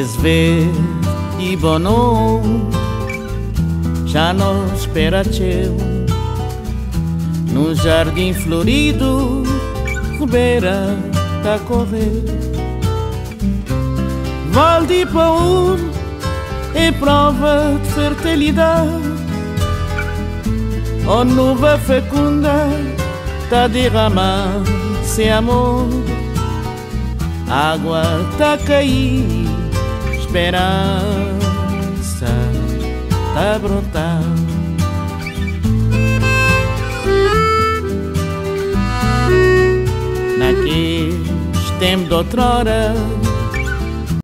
verde e bono já não espera teu. No jardim florido beira tá correr. Val de Paul é prova de fertilidade. Oh nuvem fecunda tá derramando sem amor. Água tá cair esperança tá brotar. Naqueles tempos de outrora